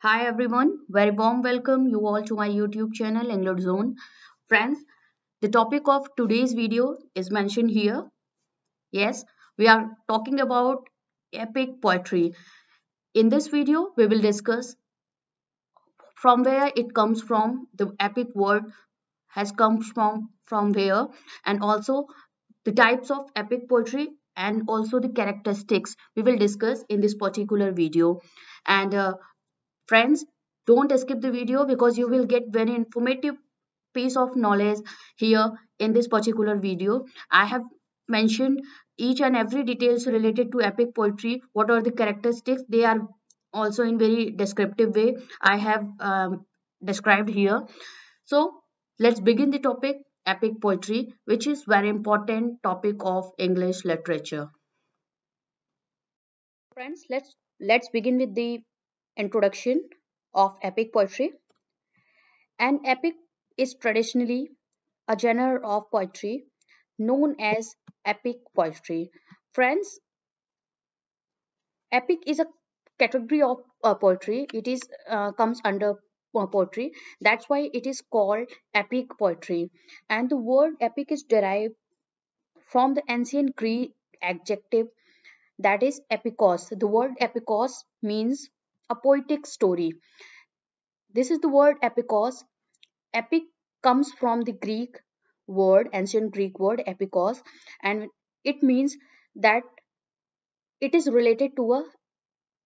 Hi everyone, very warm welcome you all to my YouTube channel English Zone. Friends, the topic of today's video is mentioned here. Yes, we are talking about epic poetry. In this video, we will discuss from where it comes from, the epic word has come from from where, and also the types of epic poetry and also the characteristics we will discuss in this particular video. And uh, friends don't skip the video because you will get very informative piece of knowledge here in this particular video. I have mentioned each and every details related to epic poetry what are the characteristics. They are also in very descriptive way i have um, described here. So let's begin the topic epic poetry which is very important topic of english literature. Friends let's let's begin with the introduction of epic poetry. An epic is traditionally a genre of poetry known as epic poetry. Friends, epic is a category of uh, poetry. It is uh, comes under uh, poetry. That's why it is called epic poetry. And the word epic is derived from the ancient Greek adjective that is epikos. The word epikos means a poetic story. This is the word epikos. Epic comes from the Greek word, ancient Greek word epikos, and it means that it is related to a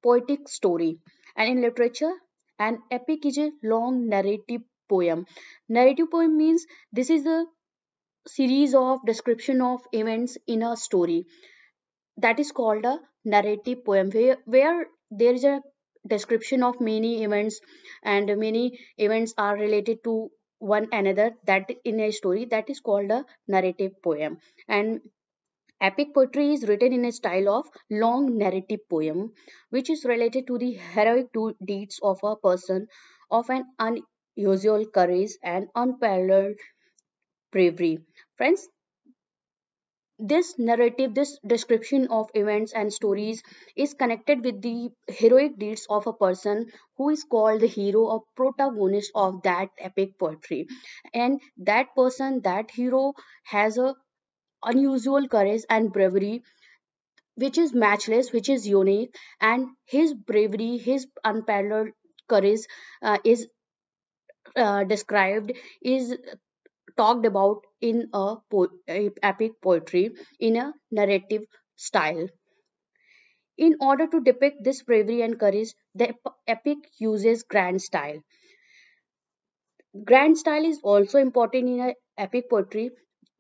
poetic story. And in literature, an epic is a long narrative poem. Narrative poem means this is a series of description of events in a story that is called a narrative poem where, where there is a description of many events and many events are related to one another that in a story that is called a narrative poem. And epic poetry is written in a style of long narrative poem which is related to the heroic deeds of a person of an unusual courage and unparalleled bravery. Friends this narrative, this description of events and stories is connected with the heroic deeds of a person who is called the hero or protagonist of that epic poetry. And that person, that hero, has a unusual courage and bravery which is matchless, which is unique, and his bravery, his unparalleled courage uh, is uh, described is talked about in a, po- epic poetry in a narrative style. In order to depict this bravery and courage, the epic uses grand style. Grand style is also important in a epic poetry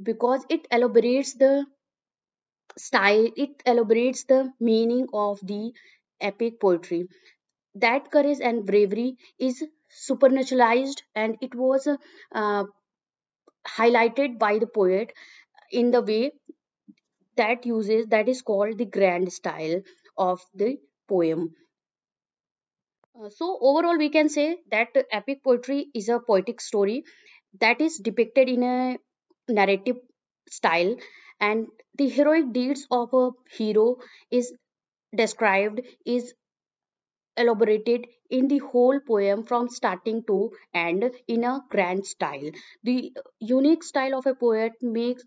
because it elaborates the style, it elaborates the meaning of the epic poetry. That courage and bravery is supernaturalized and it was uh, highlighted by the poet in the way that uses that is called the grand style of the poem. Uh, so overall we can say that epic poetry is a poetic story that is depicted in a narrative style and the heroic deeds of a hero is described is elaborated in the whole poem from starting to end in a grand style. The unique style of a poet makes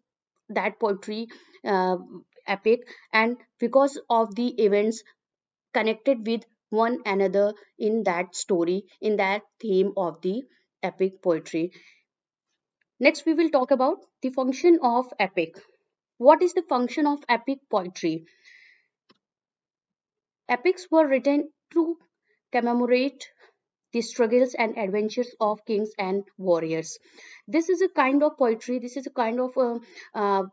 that poetry uh, epic, and because of the events connected with one another in that story, in that theme of the epic poetry. Next, we will talk about the function of epic. What is the function of epic poetry? Epics were written to commemorate the struggles and adventures of kings and warriors. This is a kind of poetry, this is a kind of uh, uh,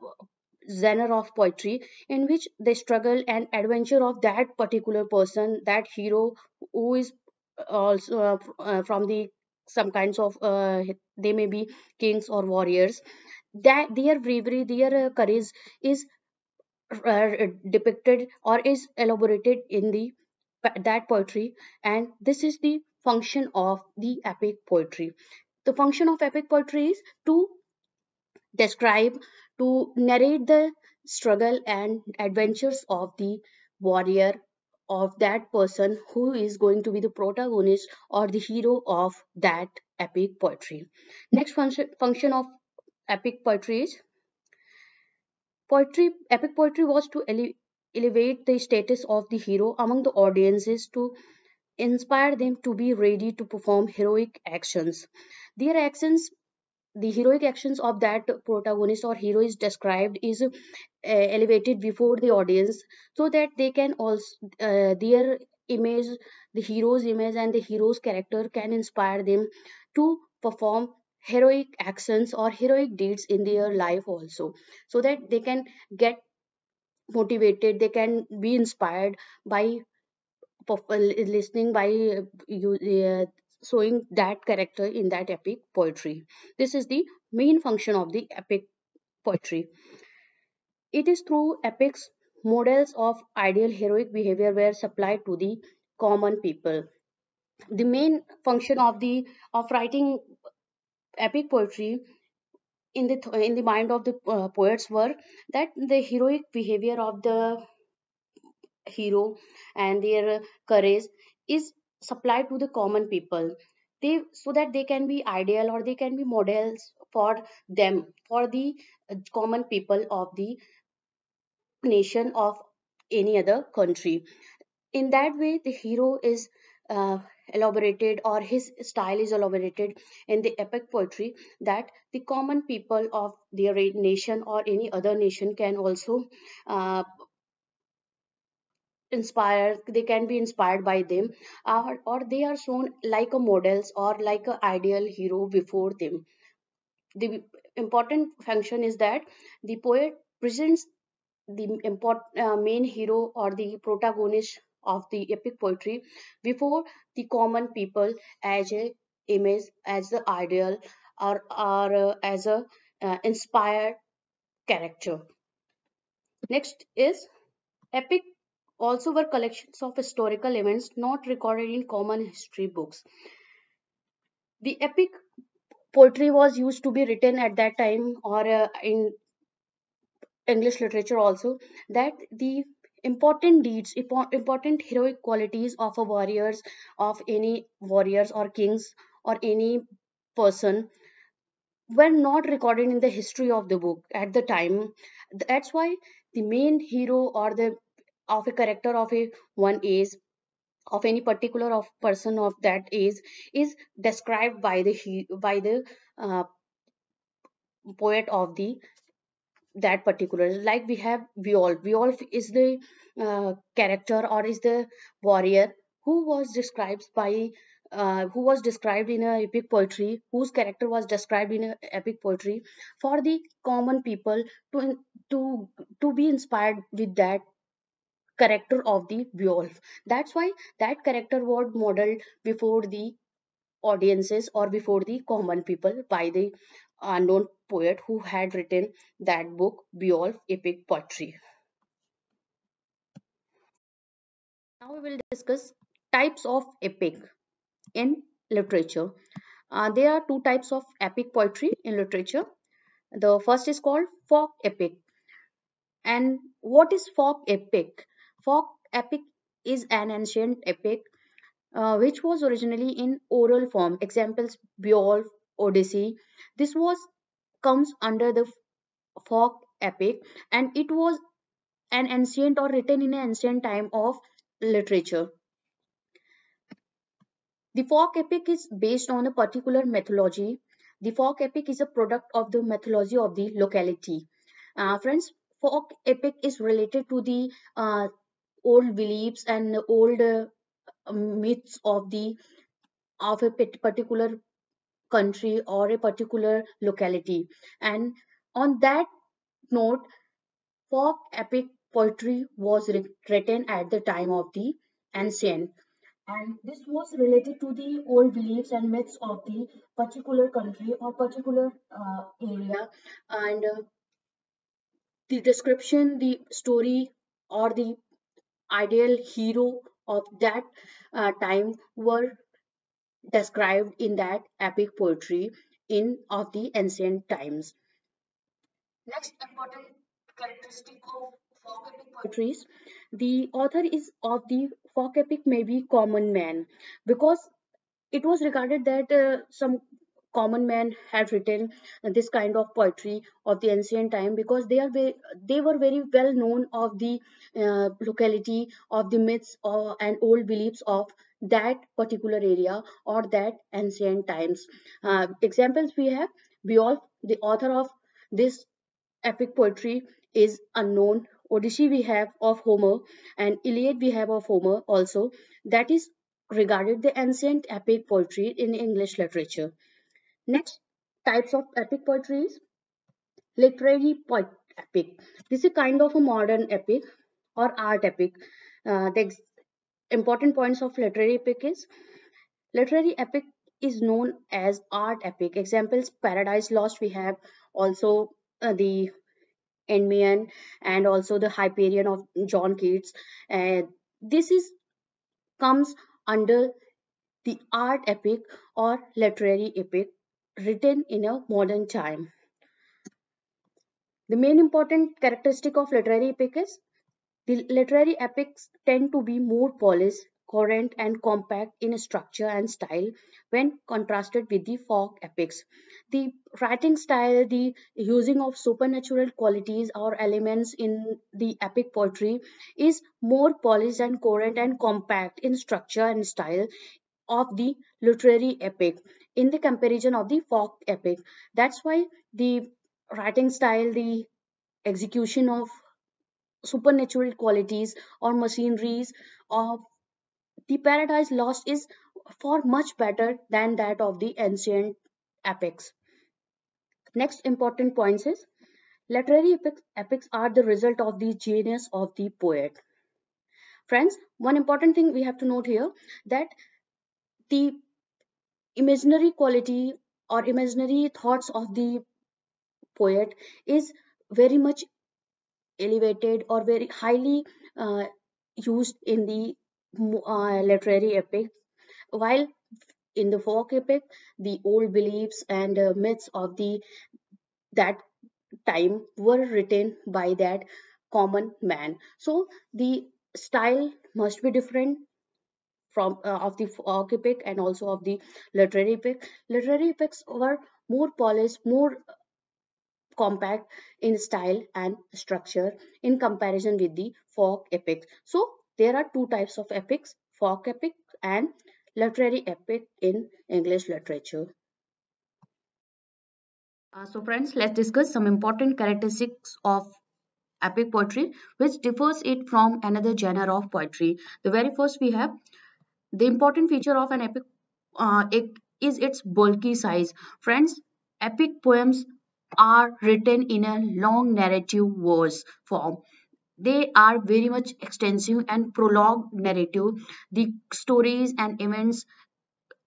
genre of poetry in which the struggle and adventure of that particular person, that hero who is also uh, uh, from the some kinds of uh, they may be kings or warriors that their bravery their uh, courage is depicted or is elaborated in the that poetry and this is the function of the epic poetry the function of epic poetry is to describe to narrate the struggle and adventures of the warrior of that person who is going to be the protagonist or the hero of that epic poetry. Next function, function of epic poetry is poetry. Epic poetry was to elevate the status of the hero among the audiences to inspire them to be ready to perform heroic actions. Their actions the heroic actions of that protagonist or hero is described is uh, elevated before the audience so that they can also uh, their image the hero's image and the hero's character can inspire them to perform heroic actions or heroic deeds in their life also so that they can get motivated they can be inspired by listening by uh, showing that character in that epic poetry. This is the main function of the epic poetry. It is through epics models of ideal heroic behavior were supplied to the common people. The main function of the of writing epic poetry in the th- in the mind of the uh, poets were that the heroic behavior of the hero and their courage is supplied to the common people. They so that they can be ideal or they can be models for them for the uh, common people of the nation of any other country. In that way the hero is uh, elaborated or his style is elaborated in the epic poetry that the common people of their nation or any other nation can also uh, inspire they can be inspired by them or, or they are shown like a models or like an ideal hero before them. The important function is that the poet presents the uh, main hero or the protagonist of the epic poetry before the common people as a image as the ideal or, or uh, as a uh, inspired character. Next is epic also were collections of historical events not recorded in common history books. The epic poetry was used to be written at that time or uh, in English literature also that the important deeds, important heroic qualities of a warriors, of any warriors or kings or any person were not recorded in the history of the book at the time. That's why the main hero or the of a character of a one age of any particular of person of that age is described by the by the uh, poet of the that particular like we have Beowulf. Beowulf is the uh, character or is the warrior who was described by uh, who was described in a epic poetry whose character was described in a epic poetry for the common people to to to be inspired with that character of the Beowulf. That's why that character was modeled before the audiences or before the common people by the unknown poet who had written that book Beowulf epic poetry. Now we will discuss types of epic in literature. Uh, there are two types of epic poetry in literature. The first is called folk epic. And what is folk epic? Folk epic is an ancient epic uh, which was originally in oral form. Examples beowulf odyssey. This was comes under the folk epic and it was an ancient or written in an ancient time of literature. The folk epic is based on a particular mythology. The folk epic is a product of the mythology of the locality. Uh, friends folk epic is related to the uh, old beliefs and old uh, myths of the of a particular country or a particular locality. And on that note folk epic poetry was written at the time of the ancient. And this was related to the old beliefs and myths of the particular country or particular uh, area. And uh, the description the story or the ideal hero of that uh, time were described in that epic poetry in of the ancient times. Next important characteristic of folk epic poetry is the author is of the folk epic may be common man because it was regarded that uh, some common men had written this kind of poetry of the ancient time because they are very, they were very well known of the uh, locality of the myths or, and old beliefs of that particular area or that ancient times. Uh, examples we have Beowulf, the author of this epic poetry is unknown. Odyssey we have of homer and iliad we have of homer also. That is regarded the ancient epic poetry in english literature next types of epic poetry is literary poet epic. This is kind of a modern epic or art epic. Uh, the important points of literary epic is literary epic is known as art epic. Examples paradise lost we have also uh, the Endymion and also the Hyperion of John Keats. And this is comes under the art epic or literary epic written in a modern time. The main important characteristic of literary epic is the literary epics tend to be more polished, coherent, and compact in structure and style when contrasted with the folk epics. The writing style, the using of supernatural qualities or elements in the epic poetry is more polished and coherent and compact in structure and style of the literary epic in the comparison of the folk epic. That's why the writing style, the execution of supernatural qualities or machineries of the paradise lost is far much better than that of the ancient epics next important points is literary epics, epics are the result of the genius of the poet friends one important thing we have to note here that the imaginary quality or imaginary thoughts of the poet is very much elevated or very highly uh, used in the uh, literary epic. While in the folk epic the old beliefs and uh, myths of the that time were written by that common man. So the style must be different from uh, of the folk epic and also of the literary epic literary epics were more polished more compact in style and structure in comparison with the folk epics. So there are two types of epics, folk epic and literary epic in English literature. Uh, so friends, let's discuss some important characteristics of epic poetry which differs it from another genre of poetry. The very first we have the important feature of an epic uh, is its bulky size. Friends, epic poems are written in a long narrative verse form. They are very much extensive and prologue narrative. The stories and events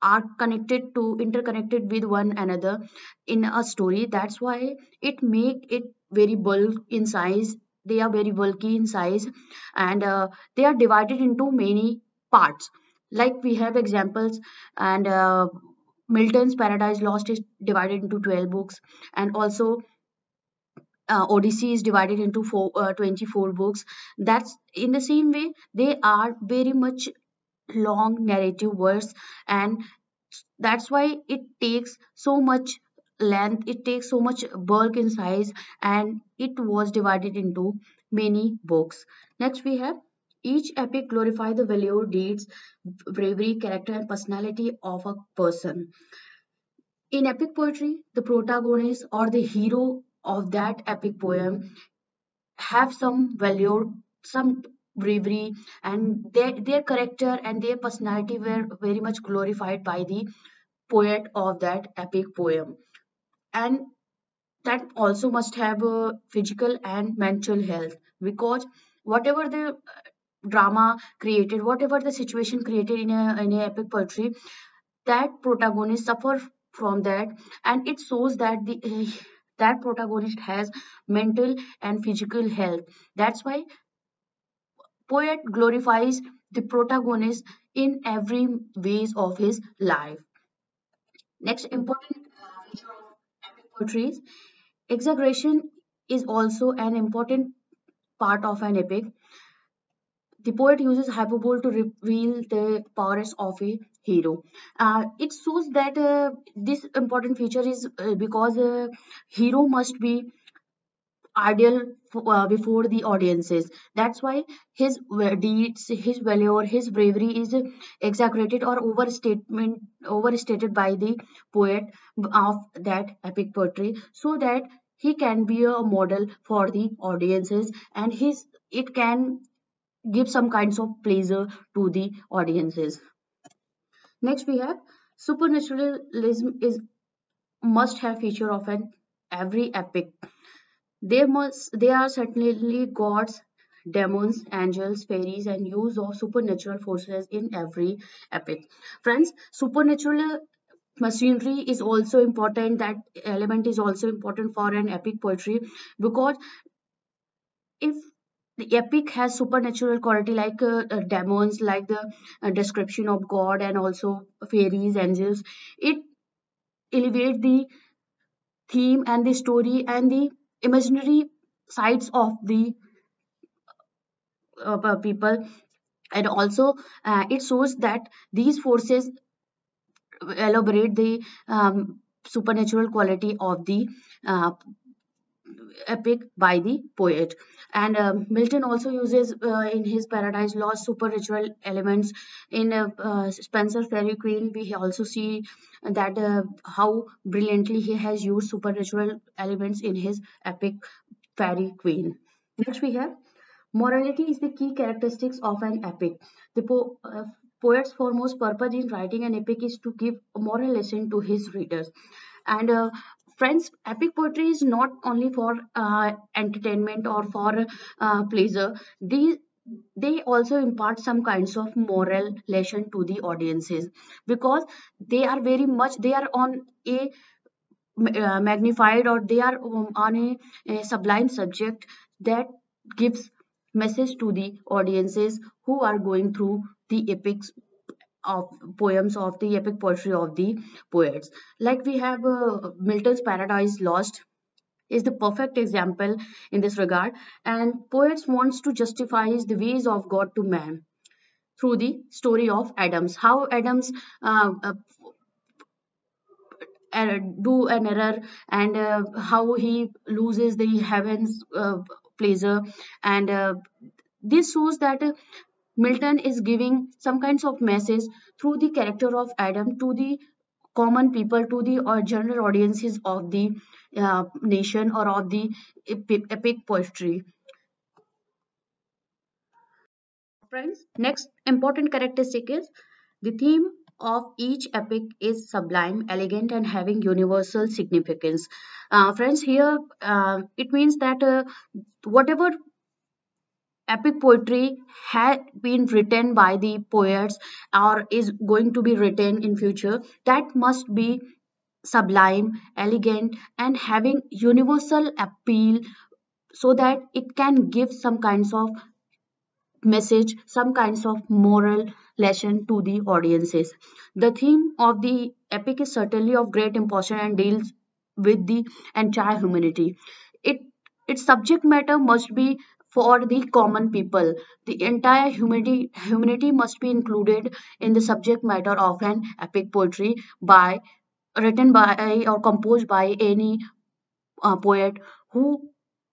are connected to interconnected with one another in a story. That's why it make it very bulk in size. They are very bulky in size and uh, they are divided into many parts like we have examples and uh, milton's paradise lost is divided into 12 books and also uh, Odyssey is divided into four, uh, 24 books. That's in the same way, they are very much long narrative works, and that's why it takes so much length, it takes so much bulk in size, and it was divided into many books. Next, we have each epic glorify the value, deeds, bravery, character, and personality of a person. In epic poetry, the protagonist or the hero of that epic poem have some value, some bravery, and their, their character and their personality were very much glorified by the poet of that epic poem. And that also must have a physical and mental health because whatever the uh, drama created, whatever the situation created in a, in a epic poetry, that protagonist suffer from that. And it shows that the that protagonist has mental and physical health. That's why poet glorifies the protagonist in every ways of his life. Next important feature of epic poetry is exaggeration is also an important part of an epic the poet uses hyperbole to reveal the powers of a hero. Uh, it shows that uh, this important feature is uh, because a hero must be ideal uh, before the audiences. That's why his deeds, his valor, his bravery is exaggerated or overstatement overstated by the poet of that epic poetry, so that he can be a model for the audiences and his it can give some kinds of pleasure to the audiences. Next we have supernaturalism is must have feature of an every epic. There must there are certainly gods, demons, angels, fairies, and use of supernatural forces in every epic. Friends, supernatural machinery is also important. That element is also important for an epic poetry because if the epic has supernatural quality like uh, uh, demons like the uh, description of god and also fairies angels. It elevates the theme and the story and the imaginary sides of the uh, people. And also uh, it shows that these forces elaborate the um, supernatural quality of the uh, epic by the poet. And um Milton also uses uh, in his Paradise Lost supernatural elements. In uh, uh, Faerie Queene, we also see that uh, how brilliantly he has used supernatural elements in his epic Faerie Queene. Next, we have morality is the key characteristics of an epic. The po- uh, poet's foremost purpose in writing an epic is to give a moral lesson to his readers and uh, friends epic poetry is not only for uh, entertainment or for uh, pleasure. These they also impart some kinds of moral lesson to the audiences because they are very much they are on a uh, magnified or they are on a, a sublime subject that gives message to the audiences who are going through the epics of poems of the epic poetry of the poets. Like we have uh, milton's paradise lost is the perfect example in this regard. And poets wants to justify the ways of god to man through the story of adams. How adams uh, uh, er- do an error and uh, how he loses the heavens uh, pleasure. And uh, this shows that milton is giving some kinds of message through the character of adam to the common people to the or general audiences of the uh, nation or of the epic, epic poetry. Friends next important characteristic is the theme of each epic is sublime elegant and having universal significance. Uh, friends here uh, it means that uh, whatever epic poetry had been written by the poets or is going to be written in future. That must be sublime elegant and having universal appeal so that it can give some kinds of message some kinds of moral lesson to the audiences. The theme of the epic is certainly of great importance and deals with the entire humanity. It its subject matter must be for the common people. The entire humanity humanity must be included in the subject matter of an epic poetry by written by or composed by any uh, poet who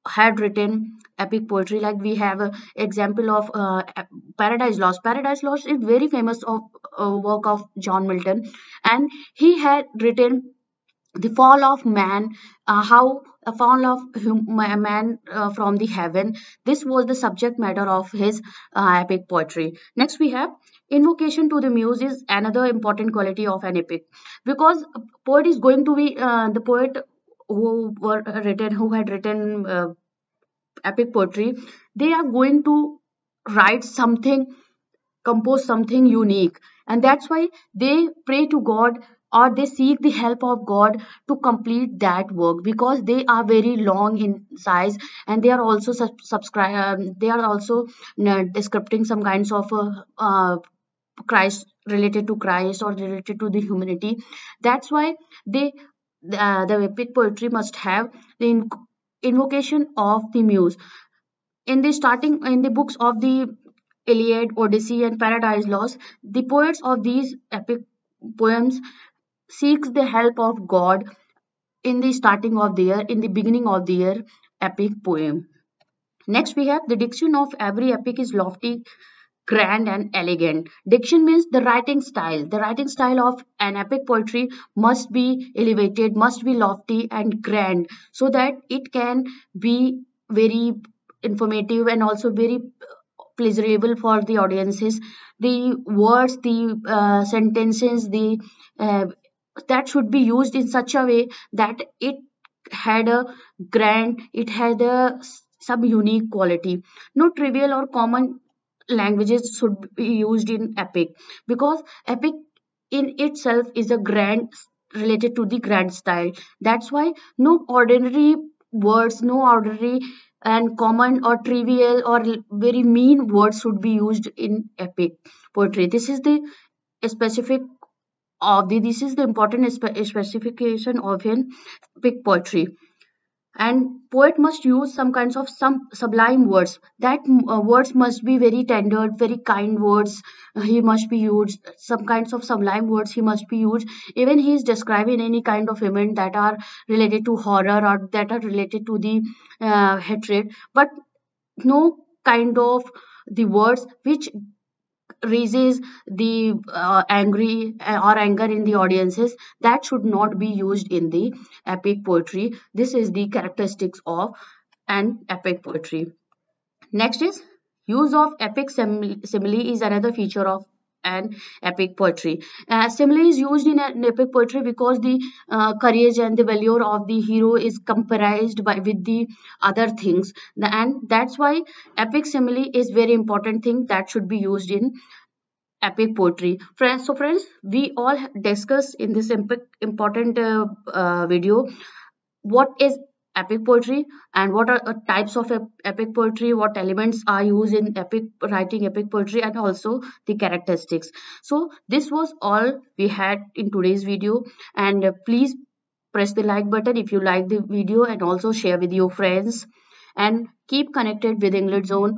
had written epic poetry. Like we have a example of uh, paradise lost. Paradise lost is very famous of uh, work of john milton. And he had written the fall of man uh, how a fall of hum- man uh, from the heaven. This was the subject matter of his uh, epic poetry. Next we have invocation to the muse is another important quality of an epic. Because poet is going to be uh, the poet who were written who had written uh, epic poetry they are going to write something compose something unique. And that's why they pray to god or they seek the help of god to complete that work because they are very long in size and they are also sub- subscribe um, they are also uh, descripting some kinds of uh, uh, christ related to christ or related to the humanity. That's why they uh, the epic poetry must have the in- invocation of the muse. In the starting in the books of the Iliad, Odyssey, and Paradise Lost, the poets of these epic poems seeks the help of God in the starting of their, in the beginning of their epic poem. Next, we have the diction of every epic is lofty, grand, and elegant. Diction means the writing style. The writing style of an epic poetry must be elevated, must be lofty and grand, so that it can be very informative and also very pleasurable for the audiences. The words, the uh, sentences, the uh, that should be used in such a way that it had a grand, it had a some unique quality. No trivial or common languages should be used in epic because epic in itself is a grand related to the grand style that's why no ordinary words no ordinary and common or trivial or very mean words should be used in epic poetry this is the specific of the this is the important spe- specification of an epic poetry. And poet must use some kinds of some sublime words. That uh, words must be very tender very kind words. He must be used some kinds of sublime words he must be used. Even he is describing any kind of event that are related to horror or that are related to the uh, hatred. But no kind of the words which raises the uh, angry uh, or anger in the audiences that should not be used in the epic poetry. This is the characteristics of an epic poetry. Next is use of epic simile is another feature of an epic poetry. Uh, simile is used in epic poetry because the uh, courage and the valor of the hero is compared by with the other things, and that's why epic simile is very important thing that should be used in epic poetry friends so friends we all discuss in this important uh, uh, video what is epic poetry and what are uh, types of epic poetry what elements are used in epic writing epic poetry and also the characteristics. So this was all we had in today's video and uh, please press the like button if you like the video and also share with your friends and keep connected with english zone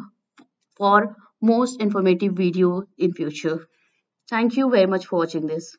for most informative video in future. Thank you very much for watching this